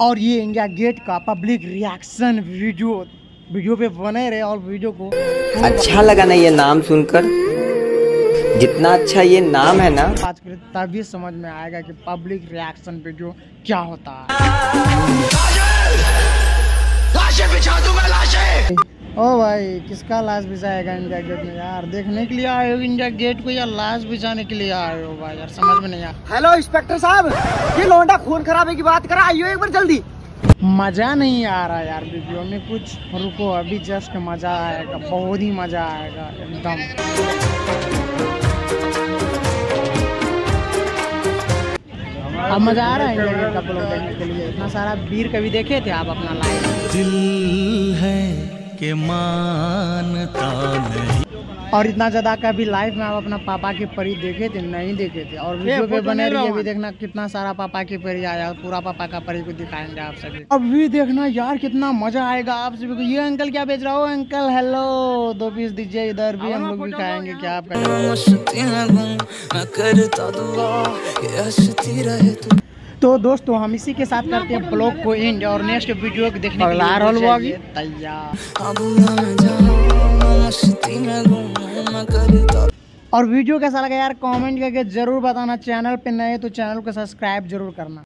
और ये India Gate का पब्लिक रिएक्शन वीडियो वीडियो पे बने रहे और वीडियो को अच्छा लगा ना ये नाम सुनकर। जितना अच्छा ये नाम है ना। बात करें तभी समझ में आएगा कि पब्लिक रिएक्शन वीडियो क्या होता है। ओ भाई किसका लाश बिछाएगा इंडिया गेट में? यार देखने के लिए आए हो इंडिया गेट को या लाश बिछाने के लिए आए हो भाई? यार समझ में नहीं आ हेलो इंस्पेक्टर साहब ये लोंडा खून खराबे की बात करा आइयो एक बार जल्दी। मज़ा नहीं आ रहा यार वीडियो में कुछ। रुको अभी जस्ट मज़ा आएगा बहुत ही मज़ा आएगा एकदम। अब मज़ा आ रहा है इंडिया गेट का ब्लॉग देखने के लिए? इतना सारा वीर कभी देखे थे आप अपना लाइव दिल है कि मानता नहीं। और इतना ज़्यादा कभी लाइफ में आप अपना पापा की परी देखे थे नहीं देखे थे? और वीडियो पे बने रहिए भी देखना कितना सारा पापा की परी आया पूरा पापा का परी को दिखाएँगे आप सभी। अब भी देखना यार कितना मज़ा आएगा आप सभी को। ये अंकल क्या बेच रहा हो? अंकल हेलो दो पीस दीजिए इधर भी हम लोग भी खाएँगे क्या आप तू दोस्तों हम इसी के साथ करते हैं ब्लॉग को एंड और नेक्स्ट वीडियो को देखने तैयार। और वीडियो कैसा लगा यार? कमेंट करके ज़रूर बताना। चैनल पे नए तो चैनल को सब्सक्राइब ज़रूर करना।